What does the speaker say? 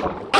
Ah!